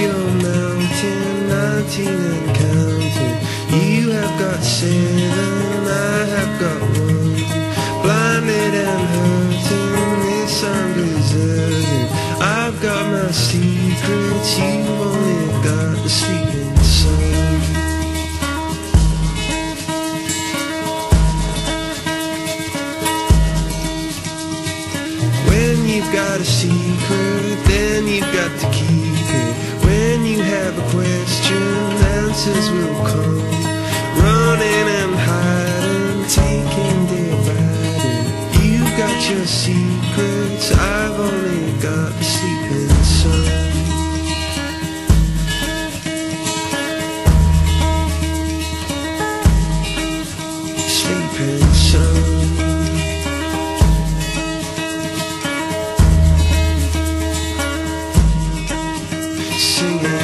your mountain, nineteen and counting. You have got seven, I have got one. Blinded and hurting, this I'm deserving. I've got my secrets, you've only got the sleeping sun. When you've got a secret, answers will come. Running and hiding, taking dividing. You've got your secrets, I've only got the sleeping sun. Sleeping sun. Singing